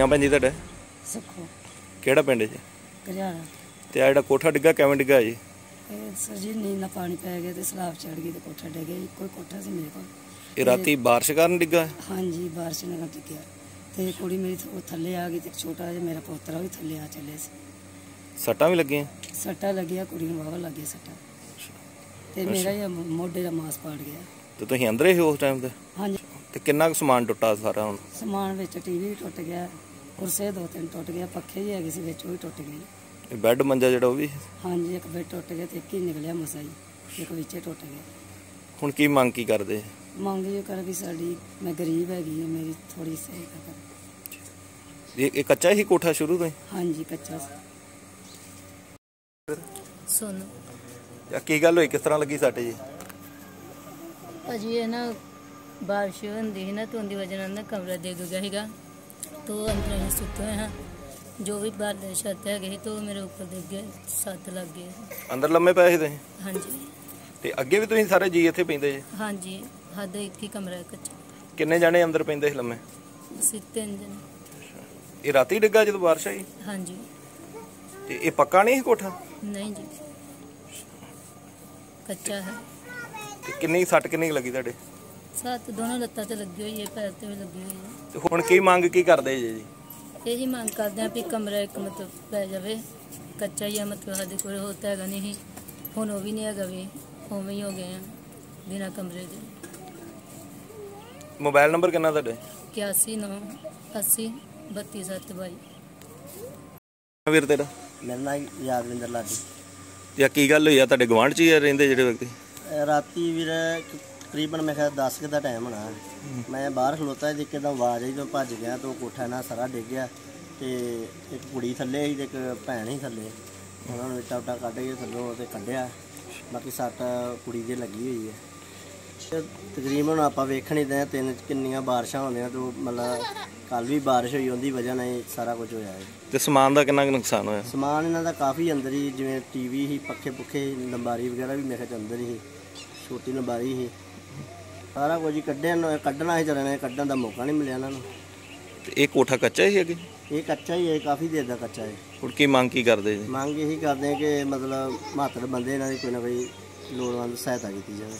ਨਾ ਭੈਣ ਜੀ ਤੁਹਾਡਾ? ਸੁੱਖੋ। ਕਿਹੜਾ ਪਿੰਡ ਜੀ? ਘਰਿਆੜਾ ਤੇ ਆ ਜਿਹੜਾ ਕੋਠਾ ਡਿੱਗਾ ਕਿਵੇਂ ਡਿੱਗਾ ਜੀ? ਇਹ ਸਰ ਜੀ ਨੀਂਦ ਨਾਲ ਪਾਣੀ ਪੈ ਗਿਆ ਤੇ ਸਲਾਬ ਚੜ ਗਈ ਤੇ ਕੋਠਾ ਡਿੱਗ ਗਿਆ। ਇੱਕੋ ਹੀ ਕੋਠਾ ਸੀ ਮੇਰੇ ਕੋਲ। ਇਹ ਰਾਤੀ ਬਾਰਿਸ਼ ਕਾਰਨ ਡਿੱਗਾ? ਹਾਂਜੀ ਬਾਰਿਸ਼ ਨਾਲ ਡਿੱਗਿਆ। ਤੇ ਕੁੜੀ ਮੇਰੀ ਥੋ- ਥੱਲੇ ਆ ਗਈ ਤੇ ਛੋਟਾ ਜਿਹਾ ਮੇਰਾ ਪੋਤਰਾ ਵੀ ਥੱਲੇ ਆ ਚੱਲੇ ਸੀ। ਸੱਟਾਂ ਵੀ ਲੱਗੀਆਂ? ਸੱਟਾ ਲੱਗਿਆ ਕੁੜੀ ਨੂੰ ਵਾਵਾ ਲੱਗੇ ਸੱਟਾ। ਤੇ ਮੇਰਾ ਇਹ ਮੋਢੇ ਦਾ ਮਾਸ ਪਾੜ ਗਿਆ। ਤੇ ਤੁਸੀਂ ਅੰਦਰ ਹੀ ਉਸ ਟਾਈਮ ਤੇ? ਹਾਂਜੀ। ਤੇ ਕਿੰਨਾ ਕੁ ਸਮਾਨ ਟੁੱਟਾ ਸਾਰਾ ਹੁਣ? ਸਮਾਨ ਵਿੱਚ ਟੀਵੀ ਟੁੱਟ ਗਿਆ। ਕੁਰਸੇ ਦੋ ਤਿੰਨ ਟੁੱਟ ਗਿਆ ਪੱਖੇ ਵੀ ਹੈਗੇ ਸੀ ਵਿੱਚ ਉਹ ਵੀ ਟੁੱਟ ਗਏ ਇਹ ਬੈੱਡ ਮੰਜਾ ਜਿਹੜਾ ਉਹ ਵੀ? ਹਾਂਜੀ ਇੱਕ ਬੈੱਡ ਟੁੱਟ ਗਿਆ ਤੇ ਇੱਕ ਹੀ ਨਿਕਲਿਆ ਮਸਾ ਜੀ ਇੱਕ ਵਿੱਚੇ ਟੁੱਟ ਗਿਆ। ਹੁਣ ਕੀ ਮੰਗ ਕੀ ਕਰਦੇ? ਮੰਗ ਇਹ ਕਰ ਵੀ ਸਾਡੀ ਮੈਂ ਗਰੀਬ ਹੈਗੀ ਹਾਂ ਮੇਰੀ ਥੋੜੀ ਸਹਾਇਤਾ ਕਰ। ਇਹ ਇਹ ਕੱਚਾ ਹੀ ਕੋਠਾ ਸ਼ੁਰੂ ਤੋਂ ਹੀ? ਹਾਂਜੀ ਕੱਚਾ ਸੀ। ਸੁਣ ਜਾਂ ਕੀ ਗੱਲ ਹੋਈ? ਕਿਸ ਤਰ੍ਹਾਂ ਲੱਗੀ ਸਾਡੇ? ਜੀ ਭਾਜੀ ਇਹ ਨਾ ਬਾਰਿਸ਼ ਹੁੰਦੀ ਸੀ ਨਾ ਤੋਂ ਦੀ ਵਜ੍ਹਾ ਨਾਲ ਨਾ ਕਮਰਾ ਡਿੱਗ ਗਿਆ ਸੀਗਾ। ਤੋ ਅੰਦਰ ਅਸੀਂ ਸੁੱਤੇ ਹੋਏ ਹਾਂ। ਜੋ ਵੀ ਬਾਹਰ ਛੱਤ ਹੈਗੇ ਤੋ ਮੇਰੇ ਉੱਪਰ ਡਿੱਗ ਗਿਆ ਸੱਤ ਲੱਗ ਗਏ। ਅੰਦਰ ਲੰਮੇ ਪਏ ਸੀ ਤੁਸੀਂ? ਹਾਂਜੀ। ਤੇ ਅੱਗੇ ਵੀ ਤੁਸੀਂ ਸਾਰੇ ਜੀ ਇੱਥੇ ਪੈਂਦੇ ਜੀ? ਹਾਂਜੀ ਹੱਦ ਇੱਕ ਹੀ ਕਮਰਾ ਹੈ ਕੱਚਾ ਕਿੰਨੇ ਜਾਣੇ ਅੰਦਰ ਪੈਂਦੇ ਸੀ ਲੰਮੇ? ਅਸੀਂ ਤਿੰਨ ਜਣ। ਇਹ ਰਾਤੀ ਡਿੱਗਾ ਜਦੋਂ ਬਾਰਿਸ਼ ਆਈ? ਹਾਂਜੀ। ਤੇ ਇਹ ਪੱਕਾ ਨਹੀਂ ਸੀ ਕੋਠਾ? ਨਹੀਂ ਜੀ। ਕੱਚਾ ਹੈ। ਤੇ ਕਿੰਨੀ ਸੱਟ ਕਿੰਨੀ ਲੱਗੀ ਤੁਹਾਡੇ? ਸੱਤ ਦੋਨੋਂ ਲੱਤਾਂ ਤੇ ਲੱਗੀ ਹੋਈ ਹੈ ਪੈਰ ਤੇ ਵੀ ਲੱਗੀ ਹੋਈ ਹੈ। ਤੇ ਹੁਣ ਕੀ ਮੰਗ ਕੀ ਕਰਦੇ ਜੀ? ਜੀ ਇਹ ਹੀ ਮੰਗ ਕਰਦੇ ਆ ਵੀ ਕਮਰਾ ਇੱਕ ਮਤਲਬ ਪੈ ਜਾਵੇ ਕੱਚਾ ਹੀ ਆ ਮਤਲਬ ਸਾਡੇ ਕੋਲ ਹੋਰ ਤਾਂ ਹੈਗਾ ਨਹੀਂ ਸੀ। ਹੁਣ ਉਹ ਵੀ ਨਹੀਂ ਹੈਗਾ ਵੀ ਉਵੇਂ ਹੀ ਹੋ ਗਏ ਆ ਬਿਨਾਂ ਕਮਰੇ ਦੇ। ਮੋਬਾਈਲ ਨੰਬਰ ਕਿੰਨਾ ਤੁਹਾਡੇ? 81 9 80 32 7 22 ਵੀਰ ਤੇਰਾ? ਮੇਰਾ ਨਾਮ ਯਾਦਵਿੰਦਰ ਲਾਡੀ। ਕੀ ਗੱਲ ਹੋਈ ਆ? ਤੁਹਾਡੇ ਗਵਾਂਢ ਚ ਹੀ ਆ ਰਹਿੰਦੇ ਜਿਹੜੇ ਵਿਅਕਤੀ? ਅਹ ਰਾਤੀ ਵੀਰ ਤਕਰੀਬਨ ਮੈਂ ਕਿਹਾ 10 ਕੁ ਦਾ ਟਾਈਮ ਹੋਣਾ। ਮੈਂ ਬਾਹਰ ਖਲੋਤਾ ਸੀ ਕਿਦਾਂ ਆਵਾਜ਼ ਆਈ ਤੋਂ ਭੱਜ ਗਿਆ ਤੋਂ ਕੋਠਾ ਨਾਲ ਸਾਰਾ ਡਿੱਗ ਗਿਆ ਤੇ ਇੱਕ ਕੁੜੀ ਥੱਲੇ ਸੀ ਤੇ ਇੱਕ ਭੈਣ ਹੀ ਥੱਲੇ। ਉਹਨਾਂ ਨੂੰ ਇੱਟਾਂ ਉੱਟਾਂ ਕੱਢ ਕੇ ਥੱਲੋਂ ਤੇ ਕੱਢਿਆ। ਬਾਕੀ ਸੱਟ ਕੁੜੀ ਦੇ ਲੱਗੀ ਹੋਈ ਹੈ। ਤਕਰੀਬਨ ਆਪਾਂ ਵੇਖਣ ਦੇ ਤਿੰਨ ਕਿੰਨੀਆਂ ਬਾਰਿਸ਼ਾਂ ਹੁੰਦੀਆਂ ਤੋਂ ਮਤਲਬ ਕੱਲ ਵੀ ਬਾਰਿਸ਼ ਹੋਈ ਉਹਦੀ ਵਜ੍ਹਾ ਨਾਲ ਸਾਰਾ ਕੁਝ ਹੋਇਆ ਹੈ। ਤੇ ਸਮਾਨ ਦਾ ਕਿੰਨਾ ਨੁਕਸਾਨ ਹੋਇਆ? ਸਮਾਨ ਇਹਨਾਂ ਦਾ ਕਾਫੀ ਅੰਦਰ ਹੀ ਜਿਵੇਂ ਟੀਵੀ ਹੀ ਪੱਖੇ ਪੁੱਖੇ ਲੰਬਾਰੀ ਵਗੈਰਾ ਵੀ ਮੇਰੇ 'ਚ ਅੰਦਰ ਹੀ ਛੋਟੀ ਲੰਬਾਰੀ ਹੀ ਸਾਰਾ ਕੁਝ ਹੀ ਕੱਢਿਆ ਨਾ- ਕੱਢਣਾ ਹੀ ਚੱਲਣਾ ਕੱਢਣ ਦਾ ਮੌਕਾ ਨਹੀਂ ਮਿਲਿਆ ਇਹਨਾਂ ਨੂੰ। ਤੇ ਇਹ ਕੋਠਾ ਕੱਚਾ ਹੀ ਅੱਗੇ ਇਹ ਕੱਚਾ ਹੀ ਹੈ ਕਾਫੀ ਦੇਰ ਦਾ ਕੱਚਾ ਹੈ। ਹੁਣ ਕੀ ਮੰਗ ਕੀ ਕਰਦੇ ਜੀ? ਮੰਗ ਇਹੀ ਕਰਦੇ ਹਾਂ ਕਿ ਮਤਲਬ ਮਾਤਰ ਬੰਦੇ ਇਹਨਾਂ ਦੀ ਕੋਈ ਨਾ ਕੋਈ ਲੋੜਵੰਦ ਸਹਾਇਤਾ ਕੀਤੀ ਜਾਵੇ।